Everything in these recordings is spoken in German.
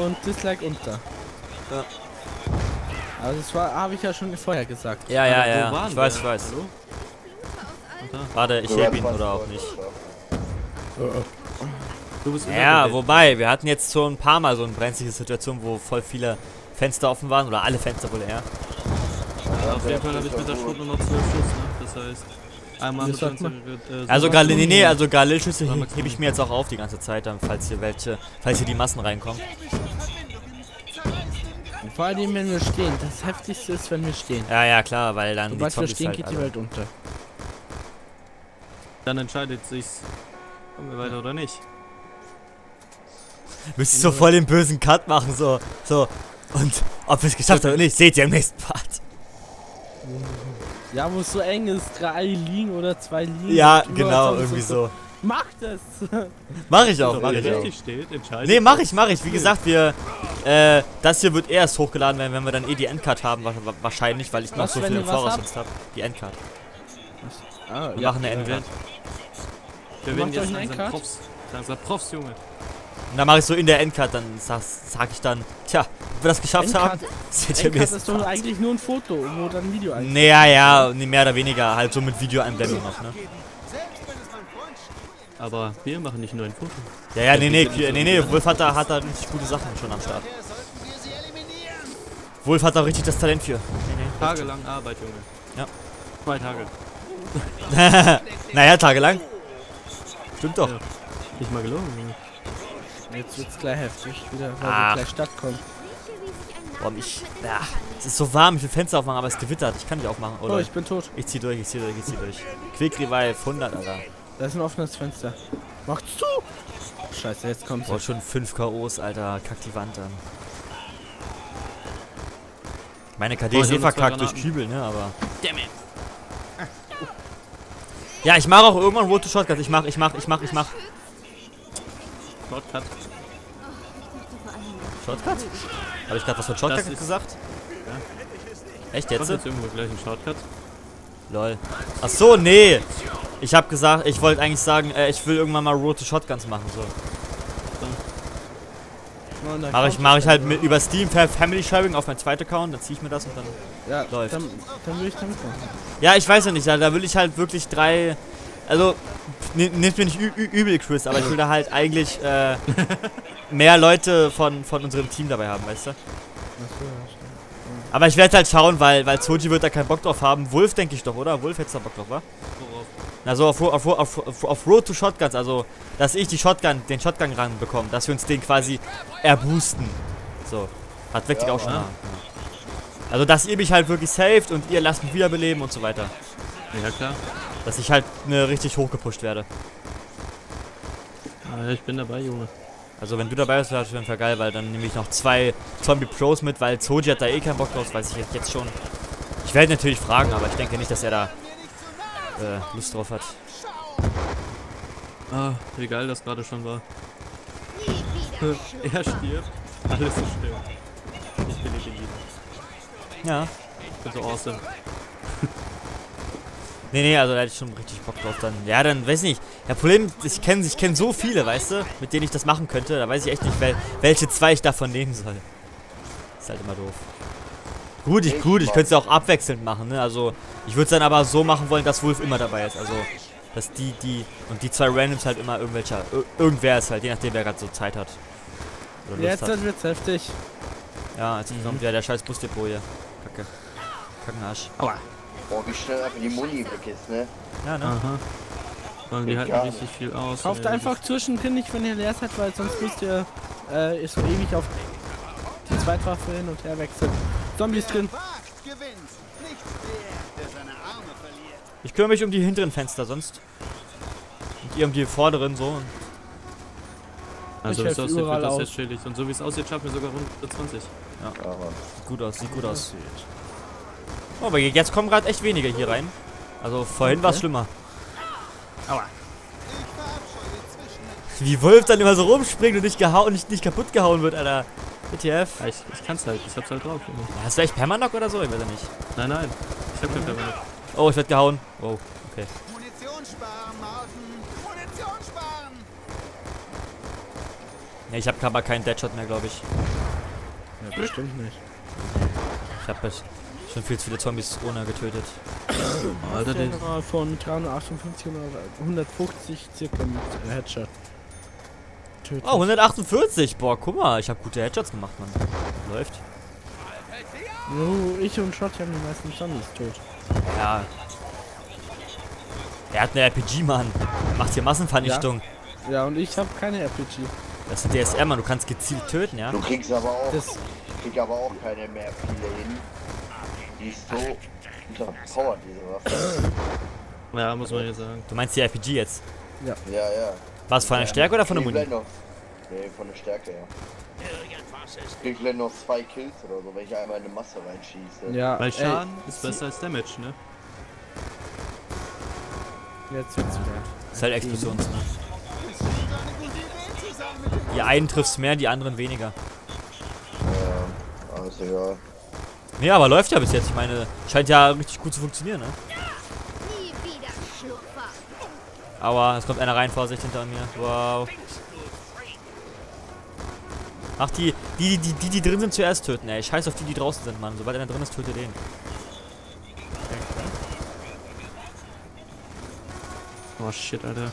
und Dislike unter. Ja. Also das war, habe ich ja schon vorher gesagt. Ja, ja, Wo ja. waren Ich weiß, ich weiß. Hallo? Warte, ich heb ihn oder auch nicht. Du bist Ja, wobei, wir hatten jetzt schon ein paar Mal so eine brenzlige Situation, wo voll viele Fenster offen waren. Oder alle Fenster wohl eher. Ja, auf jeden Fall habe ich mit der Schrot nur noch 12 Schuss, ne? Das heißt, einmal Das mit äh, Also sowas Gal und- nee, nee, also Galilschüsse hebe ich mir jetzt auch auf die ganze Zeit, dann, falls hier welche, falls hier die Massen reinkommen. Vor allem, wenn wir stehen. Das Heftigste ist, wenn wir stehen. Ja, ja, klar, weil dann die Sobald wir stehen, halt geht die. Welt unter. Dann entscheidet sich's, kommen wir weiter oder nicht. Müsstest so voll den bösen Cut machen, so, so. Und ob wir es geschafft haben oder nicht, seht ihr im nächsten Part. Ja, wo es so eng ist, drei liegen oder zwei liegen. Ja, genau, irgendwie und so. Mach das! Mach ich auch, mach ich auch. richtig steht, entscheidet. Nee, mach ich, mach ich. Wie gesagt, wir, äh, das hier wird erst hochgeladen werden, wenn wir dann eh die Endcard haben, wa- wa- wahrscheinlich, weil ich noch Was, so viel im Voraus sonst hab. Die Endcard. Ah, Wir machen eine Endcard. wir Macht werden jetzt langsam? Profs. Langsam Profs, Junge. Und dann mache ich so in der Endcard, dann sag, sag ich dann, tja, ob wir das geschafft Endcard- haben, seht ihr nächsten ist doch Part. eigentlich nur ein Foto, wo dann ein Video ein. Naja, ja, nee, mehr oder weniger, halt so mit Videoeinblendung noch, ne? Aber wir machen nicht nur ein Foto. Ja, ja, nee, nee, nee, nee, Wolf hat da, hat da richtig gute Sachen schon am Start. Wolf hat da richtig das Talent für. Tagelang Arbeit, Junge. Ja. Zwei Tage. naja, tagelang. Stimmt doch. Ja. Nicht mal gelogen, Junge. Jetzt wird's gleich heftig, wieder, weil Ach. wir gleich Stadt kommen. Warum ich. Ja, es ist so warm, ich will Fenster aufmachen, aber es gewittert. Ich kann nicht aufmachen, oder? Oh, ich bin tot. ich zieh durch, ich zieh durch, ich zieh durch. Quick Revive 100, Alter. Da ist ein offenes Fenster. Macht's zu! Scheiße, jetzt kommt's. Boah, schon 5 K.O.s, Alter. Kack die Wand an. Meine KD ist ich eh verkackt durch. Kübel, ne, aber. Damn it. Ja, ich mache auch irgendwann Road to Shotguns. Ich mach, ich mach, ich mach, ich mach. Shortcut. Shotcut? Habe ich gerade was von Shotcut gesagt? Echt Kommt jetzt? jetzt irgendwo gleich ein Shortcut? Lol. Ach so, nee. Ich habe gesagt, ich wollte eigentlich sagen, äh, ich will irgendwann mal Road to Shotguns machen. So. Oh, da Mache ich, mach ich halt mit, über Steam Fa- Family Sharing auf meinen zweiten Account, dann ziehe ich mir das und dann. Ja, läuft. Dann, dann will ich damit machen. Ja, ich weiß ja nicht, da, da will ich halt wirklich drei. Also, nimmt mir nicht übel, Chris, aber ich will da halt eigentlich äh, mehr Leute von, von unserem Team dabei haben, weißt du? Achso, ja, stimmt. Aber ich werde halt schauen, weil, weil Soji wird da keinen Bock drauf haben. Wolf denke ich doch, oder? Wolf hätte da Bock drauf, wa? Worauf? Na so auf, auf, auf, auf, Road to Shotguns, also dass ich die Shotgun, den Shotgun-Rang bekomme, dass wir uns den quasi erboosten. So. Hat wirklich Ja, auch schon. Mal. Also dass ihr mich halt wirklich saved und ihr lasst mich wiederbeleben und so weiter. Ja, klar. Dass ich halt ne, richtig hochgepusht werde. Ah, ich bin dabei, Junge. Also wenn du dabei bist, wäre das auf jeden Fall geil, weil dann nehme ich noch zwei Zombie Pros mit, weil Soji hat da eh keinen Bock drauf, weiß ich jetzt schon. Ich werde natürlich fragen, aber ich denke nicht, dass er da äh, Lust drauf hat. Ah, wie geil das gerade schon war. er stirbt, alles ist still. Ich bin nicht in jedem. Ja. Ich bin so awesome. Nee, nee, also da hätte ich schon richtig Bock drauf dann. Ja, dann weiß nicht. Ja, Problem, ich kenne ich kenn so viele, weißt du, mit denen ich das machen könnte. Da weiß ich echt nicht, wel welche zwei ich davon nehmen soll. Ist halt immer doof. Gut, ich, gut, ich könnte es ja auch abwechselnd machen, ne? Also, ich würde es dann aber so machen wollen, dass Wolf immer dabei ist. Also, dass die, die und die zwei Randoms halt immer irgendwelcher, ir irgendwer ist halt, je nachdem, wer gerade so Zeit hat. Oder Lust Jetzt hat. wird's heftig. Ja, jetzt kommt wieder der scheiß Busdepot hier. Kacke. Kackenarsch. Boah, wie schnell einfach die Muni weg ist, ne? Ja, ne? Aha. Und die halten richtig viel aus. Kauft einfach zwischendrin nicht, wenn ihr leer seid, weil sonst müsst ihr äh, so ewig auf die Zweitwaffe hin und her wechseln. Zombies drin. Ich kümmere mich um die hinteren Fenster, sonst. Und ihr um die vorderen so. Und Also es aussieht, wird das jetzt schädlich. Und so wie es aussieht, schaffen wir sogar rund 20. Ja, sieht gut aus, sieht gut aus. Oh, aber jetzt kommen gerade echt wenige hier rein. Also vorhin war es Okay. schlimmer. Aua. Wie Wolf dann immer so rumspringt und nicht, gehauen, nicht, nicht kaputt gehauen wird, Alter. WTF. Ja, ich, ich kann's halt, ich hab's halt drauf. Junge. Hast du echt Permanock oder so? Ich weiß ja nicht. Nein, nein. Ich hab kein Permanent. Oh, ich werd gehauen. Oh, okay. Munition sparen, Martin! Munition sparen! Ne, ich habe aber keinen Deadshot mehr, glaube ich. Ja, bestimmt nicht. Ich habe schon viel zu viele Zombies ohne getötet. Alter, den, General von 358 oder 150 circa mit Headshot. Töten. Oh, 148. Boah, guck mal, ich habe gute Headshots gemacht, Mann. Läuft. Jo, ich und Shot haben die meisten Zombies tot. Ja. Er hat eine RPG, Mann. Er macht hier Massenvernichtung. Ja, und ich habe keine RPG. Das ist ein DSR, Mann. Du kannst gezielt töten, ja? Du kriegst aber auch, Das, ich krieg aber auch keine mehr viele hin. Die ist so unterpowered, diese Waffe. ja, muss man hier sagen. Du meinst die RPG jetzt? Ja, ja. Was, von der Stärke oder von der Muni? noch- Nee, von der Stärke, ja. Ich krieg noch zwei Kills oder so, wenn ich einmal in eine Masse reinschieße. ja, Weil ey, Schaden ist besser als Damage, ne? Jetzt wird's wieder. ist halt Explosions, ne? Die einen triffst mehr, die anderen weniger. Ja, alles egal. Nee, aber läuft ja bis jetzt. Ich meine, scheint ja richtig gut zu funktionieren, ne? Aber es kommt einer rein, Vorsicht hinter mir. Wow. Ach, die, die, die, die, die drin sind, zuerst töten, ey. Scheiß auf die, die draußen sind, Mann. Sobald einer drin ist, töte den. Oh shit, Alter.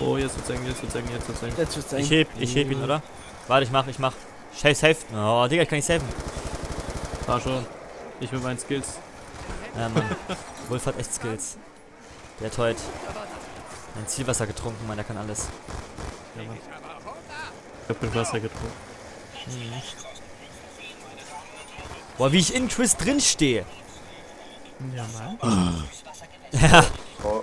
Oh, jetzt wird's eng, jetzt wird's eng, jetzt wird's eng. Jetzt wird's Ich heb, ich heb ihn, oder? Warte, ich mach, ich mach. Safe, safe. Oh, Digga, ich kann nicht safen. Ah, schon. Ich mit meinen Skills. Ja, Mann. Wolf hat echt Skills. Der hat heute ein Zielwasser getrunken, Mann, der kann alles. Ja, Mann. Ich hab mit Wasser getrunken. Boah, wie ich in Chris drin stehe. Ja, Mann. Ja. Oh,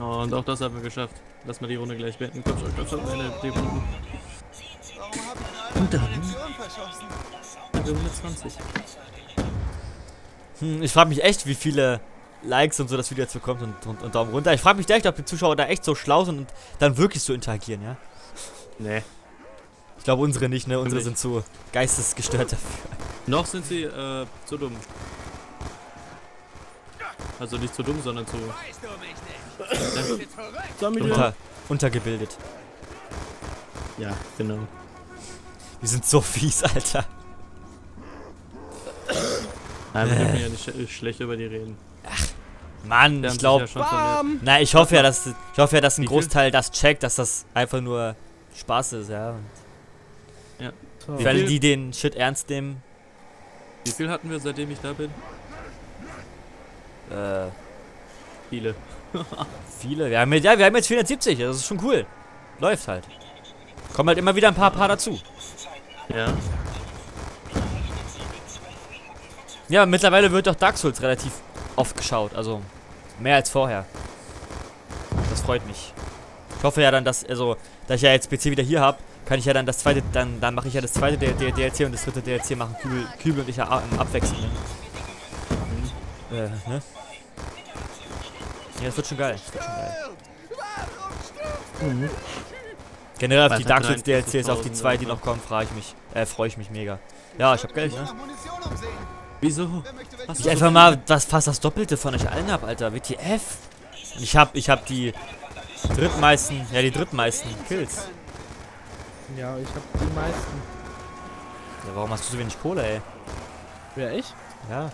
Oh, und auch das haben wir geschafft. Lass mal die Runde gleich beenden. Komm schon, komm schon, meine die Runden. Und dann? Wir 120. Hm, ich frage mich echt, wie viele Likes und so das Video jetzt bekommt und, und, und Daumen runter. Ich frage mich echt, ob die Zuschauer da echt so schlau sind und dann wirklich so interagieren, ja? Nee. Ich glaube unsere nicht, ne? Unsere nicht. sind zu geistesgestört dafür. Noch sind sie äh, zu dumm. Also nicht zu dumm, sondern zu. Unter, untergebildet. Ja, genau. Die sind so fies, Alter. Nein, wir dürfen ja nicht sch schlecht über die reden. Mann, Die haben ich glaube. ja! Na, ich hoffe ja, dass ich hoffe ja, dass ein Wie viel? Großteil das checkt, dass das einfach nur Spaß ist, ja. Und So. für alle, viel? die den Shit ernst nehmen, Wie viel hatten wir, seitdem ich da bin? äh, Viele. viele. Wir haben, jetzt- ja, wir haben jetzt 470, das ist schon cool. Läuft halt. Kommen halt immer wieder ein paar paar dazu. Ja. Ja, mittlerweile wird doch Dark Souls relativ oft geschaut, also mehr als vorher. Das freut mich. Ich hoffe ja dann, dass, also, da ich ja jetzt PC wieder hier habe, kann ich ja dann das zweite, dann, dann mache ich ja das zweite D D DLC und das dritte DLC machen Kübel, Kübel und ich ja a- im Abwechseln. Ne? Äh, ne? Ja, das wird schon geil. Das wird schon geil. Mhm. Generell auf die Dark Souls 43.000 DLCs, auf die zwei, die noch kommen, freue ich mich. Äh, freue ich mich mega. Ja, ich hab Geld, ne? Wieso? Hast Ich einfach mal was fast das Doppelte von euch allen hab, Alter. WTF? Und ich hab, ich hab die drittmeisten, ja die drittmeisten Kills. Ja, ich hab die meisten. Ja, warum hast du so wenig Kohle, ey? Wer ich? Ja.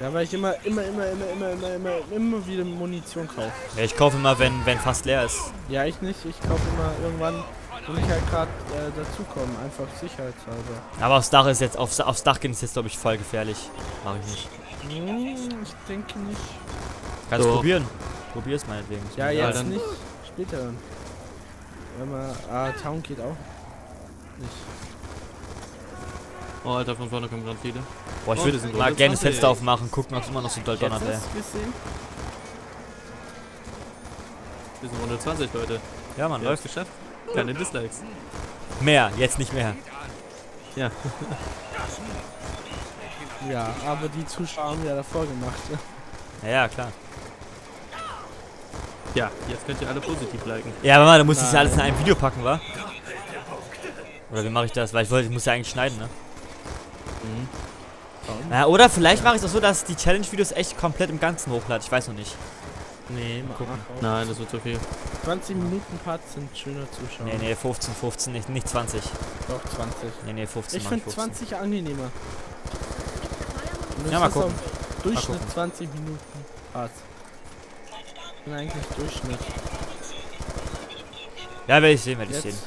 Ja, weil ich immer, immer, immer, immer, immer, immer, immer, immer wieder Munition kaufe. Ja, ich kaufe immer, wenn, wenn fast leer ist. Ja, ich nicht. Ich kaufe immer irgendwann, wenn ich halt gerade äh, dazukomme. Einfach sicherheitshalber. Aber aufs Dach ist jetzt, aufs, aufs Dach gehen ist jetzt, glaube ich, voll gefährlich. Mach ich nicht. Hm, ich denke nicht. Kannst du Doch. probieren. Probier's meinetwegen. Ist Ja, Ja, jetzt dann- nicht. Später dann. Wenn man, ah, Town geht auch nicht. Oh, Alter, von vorne kommen gerade viele. Boah, ich Oh, würde die sind mal gerne das 20. Fenster aufmachen, gucken, ob es immer noch so doll donnert, ey. Wir sind Runde 20, Leute. Ja, man läuft. geschafft. Keine Dislikes. Mehr, jetzt nicht mehr. Ja. Ja, aber die Zuschauer haben ja davor gemacht. Ja, ja, klar. Ja, jetzt könnt ihr alle positiv liken. Ja, aber mal, da muss ich ja alles in einem Video packen, wa? Oder wie mache ich das? Weil ich wollte, ich muss ja eigentlich schneiden, ne? Na, oder vielleicht mache ich es auch so, dass die Challenge-Videos echt komplett im Ganzen hochlade. Ich weiß noch nicht. Nee, mach gucken. Nein, das wird zu viel. 20 Minuten Parts sind schöner Zuschauer. Nee, nee, 15, 15, nicht, nicht 20. Doch, 20. Nee, nee, 15 Ich finde 15. 20 angenehmer. Ja, mal gucken. Durchschnitt gucken. 20 Minuten Parts. Ich bin eigentlich Durchschnitt. Ja, werde ich sehen, werde ich sehen.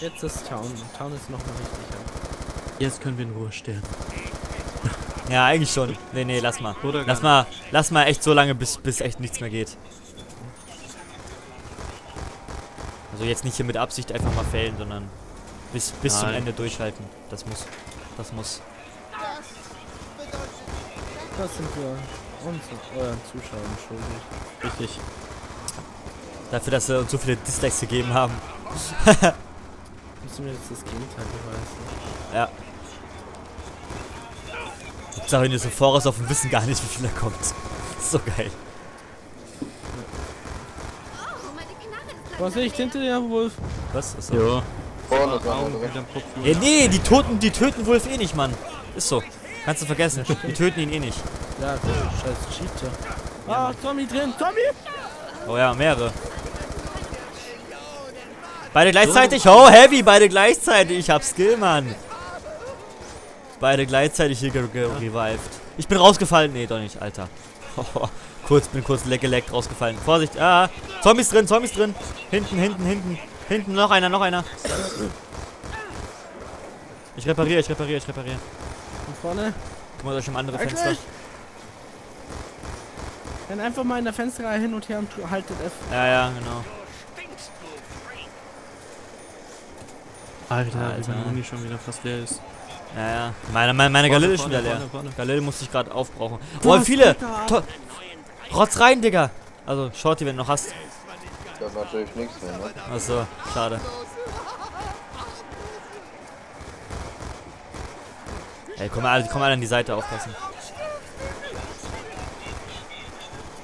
jetzt ist Town. Town ist noch mal wichtiger. Jetzt können wir in Ruhe sterben. Ja, eigentlich schon. Nee, nee, lass mal. Lass mal, lass mal echt so lange, bis, bis echt nichts mehr geht. Also jetzt nicht hier mit Absicht einfach mal fällen, sondern bis, bis zum. Ende durchhalten. Das muss. Das muss. Das sind wir uns und euren Zuschauern schuldig. Richtig. Dafür, dass sie uns so viele Dislikes gegeben haben. Müssen wir jetzt das Gegenteil beweisen. Ja. Hauptsache, wenn ihr so voraus auf dem Wissen gar nicht, wie viel da kommt. So geil. Was sehe ich hinter dir, Wolf? Was? Ist so. Ja. Vorne. Ja, nee, die toten, die töten Wolf eh nicht, Mann. Ist so. Kannst du vergessen. Die töten ihn eh nicht. Ja, der scheiß Cheater. Ah, Tommy drin, Tommy! Oh ja, mehrere. Beide gleichzeitig? Oh, heavy, beide gleichzeitig. Ich hab Skill, Mann. Beide gleichzeitig hier revived. Ich bin rausgefallen. Nee, doch nicht, Alter. kurz, bin kurz leck geleckt rausgefallen. Vorsicht, ah. Zombies drin, Zombies drin. Hinten, hinten, hinten. Hinten, noch einer, noch einer. Ich repariere, ich repariere, ich repariere. Und vorne. Kümmert euch um andere Fenster. Eigentlich. Renn einfach mal in der Fensterreihe hin und her und haltet F. Ja, ja, genau. Alter, Alter. wie mein Muni schon wieder fast leer ist. Ja, ja. Meine, meine, meine Galil ist wieder leer. Galil musste ich gerade aufbrauchen. Du Oh, hast viele! Rotz rein, Digga! Also, Shorty, wenn du noch hast. Ich hab natürlich nichts mehr, ne? Achso, schade. Ey, komm mal, alle- komm mal an die Seite aufpassen.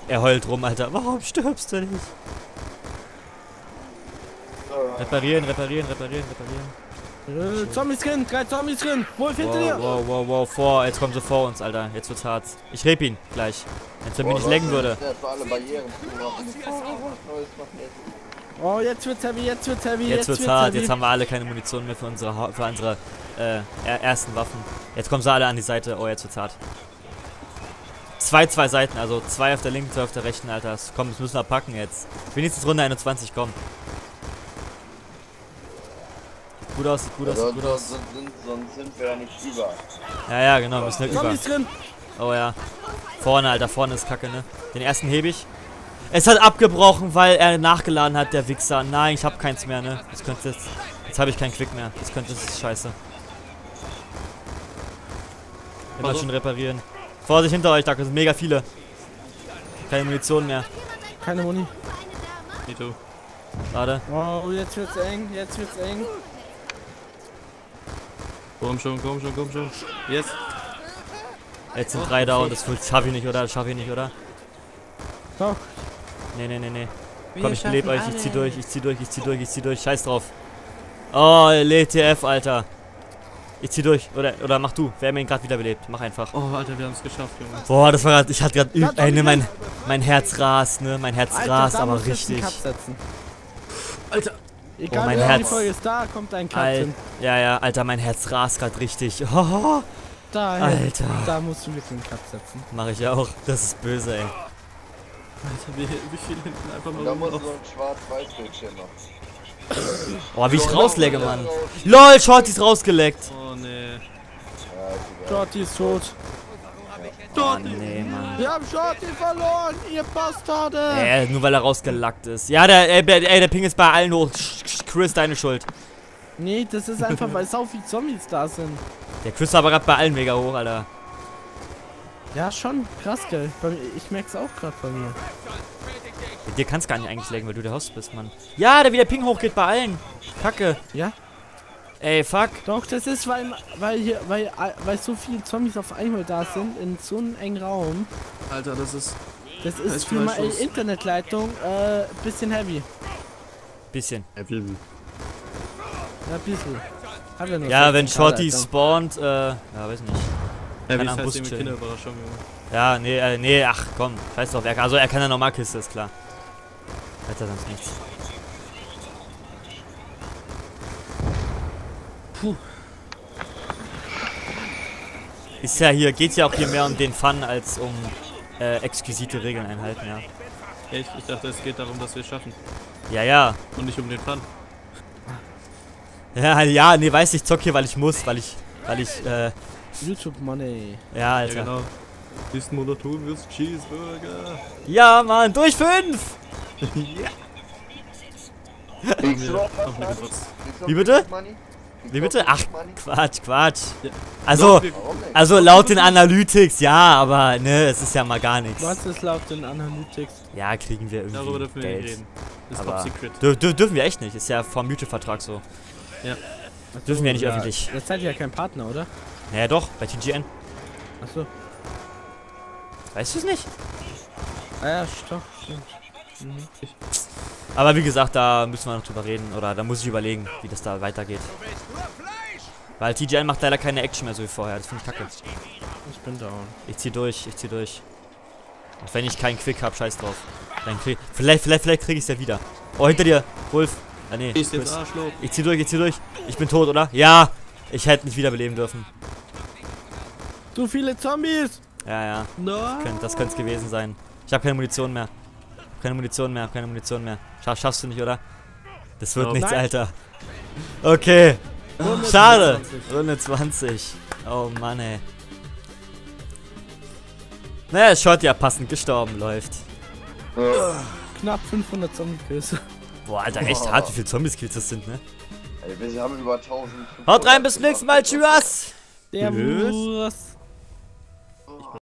Er heult rum, Alter. Warum stirbst du nicht? Reparieren, reparieren, reparieren, reparieren. Äh, Zombies drin, drei Zombies drin. Wolf hinter Wow, dir. wow, wow, wow, vor. Jetzt kommen sie vor uns, Alter. Jetzt wird's hart. Ich reb ihn gleich. Wenn er mich nicht lecken würde. Jetzt. Oh, jetzt wird's heavy, jetzt wird's heavy, Jetzt wird's hart. heavy. Jetzt haben wir alle keine Munition mehr für unsere, für unsere äh, er- ersten Waffen. Jetzt kommen sie alle an die Seite. Oh, jetzt wird's hart. Zwei, zwei Seiten. Also zwei auf der linken, zwei auf der rechten, Alter. Komm, das müssen wir packen jetzt. Wenigstens Runde 21, komm. Gut aus, sieht gut aus, Also, sieht gut aus. sonst, sind, sonst sind wir ja nicht über. Ja, ja, genau. Müssen wir über. Drin. Oh ja. Vorne, Alter, vorne ist Kacke, ne? Den ersten hebe ich. Es hat abgebrochen, weil er nachgeladen hat, der Wichser. Nein, ich habe keins mehr, ne? Das könnte jetzt. Jetzt habe ich keinen Quick mehr. Das könnte das ist scheiße. Immer Also- schon reparieren. Vorsicht hinter euch, da sind mega viele. Keine Munition mehr. Keine Muni. Nee, du. Schade. Oh, jetzt wird's eng, jetzt wird's eng. Komm schon, komm schon, komm schon. Jetzt. Jetzt sind drei da und das schaffe ich nicht, oder? Das schaffe ich nicht, oder? Doch. Nee, nee, nee, nee. Komm, ich belebe euch. Ich zieh durch, ich zieh durch, ich zieh durch, ich zieh durch. Scheiß drauf. Oh, LTF, Alter. Ich zieh durch. Oder, oder mach du. Wer mir ihn gerade wiederbelebt. Mach einfach. Oh, Alter, wir haben es geschafft, Junge. Boah, das war gerade. Ich hatte gerade. Ey, ne, mein, mein Herz rast, ne? Mein Herz Alter, rast, aber richtig. Alter. Egal, mein wer die Herz. Folge ist, da kommt ein Cut Al ja, ja, Alter, mein Herz rast gerade richtig. Oh, Da, Alter. da musst du wirklich einen Cut setzen. mach ich auch. Das ist böse, ey. Alter, wie, wie viel hinten einfach mal da muss so ein Schwarz-Weiß-Bildschirm machen. Boah, wie ich rauslegge, Mann. LOL, Shorty ist rausgeleckt. Oh, nee. Shorty ist tot. Oh, nee, Mann. Wir haben Shorty verloren, ihr Bastarde! Äh, nur weil er rausgelackt ist. Ja, der, ey, der, Ping ist bei allen hoch. Chris, deine Schuld. Nee, das ist einfach, weil so viele Zombies da sind. Der Chris war aber gerade bei allen mega hoch, Alter. Ja, schon. Krass, gell. Ich merk's auch gerade bei mir. Dir kannst gar nicht eigentlich legen, weil du der Host bist, Mann. Ja, der wieder Ping hochgeht bei allen. Kacke. Ja? Ey, fuck. Doch, das ist, weil, weil hier, weil, weil so viele Zombies auf einmal da sind, in so einem engen Raum. Alter, das ist. Das Da ist ist für meine. Internetleitung äh, bisschen heavy. Bisschen. Heavy. Ja, bisschen. Hat er nur Ja, 16 wenn Shorty Alter. spawnt, äh, ja, weiß nicht. Ja, Kann mit chillen. Kinderüberraschung, Junge? Ja, nee, äh, nee, ach komm, scheiß drauf. Er, also er kann ja normal Kiste, ist klar. Hat er sonst nichts. Ist ja hier, geht's ja auch hier mehr um den Fun als um äh, exquisite Regeln einhalten, ja. Echt? Ich dachte, es geht darum, dass wir es schaffen. Ja, ja. Und nicht um den Fun. Ja, ja, nee, weiß ich, zock hier, weil ich muss, weil ich, weil ich, äh, YouTube Money. ja, Alter. Ja, genau. Ist monoton wirst Cheeseburger. Ja, Mann, durch fünf! Kriegst du noch was, Auch mir Manni? gefotzt. Kriegst du Wie bitte? Wie bitte? Ach? Quatsch, Quatsch. Ja. Also, wir- also laut den Analytics, ja, aber, ne, es ist ja mal gar nichts. Was ist laut den Analytics? Ja, kriegen wir irgendwie Darüber dürfen wir Geld. nicht reden. Das ist Aber- top secret. Dür dür dürfen wir echt nicht, ist ja vom Mutual-Vertrag so. Achso, Dürfen wir nicht öffentlich. Jetzt seid ihr ja kein Partner, oder? Naja, doch, bei TGN. Achso. Weißt du es nicht? Ah ja, stopp, stimmt. Aber wie gesagt, da müssen wir noch drüber reden. Oder da muss ich überlegen, wie das da weitergeht. Weil TGN macht leider keine Action mehr so wie vorher. Das finde ich kacke. Ich bin down. Ich zieh durch, ich zieh durch. Auch wenn ich keinen Quick hab, scheiß drauf. Dann krieg, vielleicht, vielleicht, vielleicht krieg ich's ja wieder. Oh, hinter dir, Wolf. Ah, nee. Arschloch. Ich zieh durch, ich zieh durch. Ich bin tot, oder? Ja! Ich hätte nicht wiederbeleben dürfen. Zu viele Zombies! Ja, ja. No! Das könnte es gewesen sein. Ich habe keine Munition mehr. Keine Munition mehr, keine Munition mehr. Schaff, schaffst du nicht, oder? Das wird Oh, nichts, nein. Alter. Okay. Runde Schade. 20. Runde 20. Oh Mann, ey. Naja, Shot ja passend gestorben läuft. Ja. Knapp 500 Zombie-Kills. Boah, Alter, echt Boah. hart, wie viele Zombies-Kills das sind, ne? Ey, wir haben über 1000. Haut rein, bis zum nächsten Mal. Tschüss. Der Tschüss.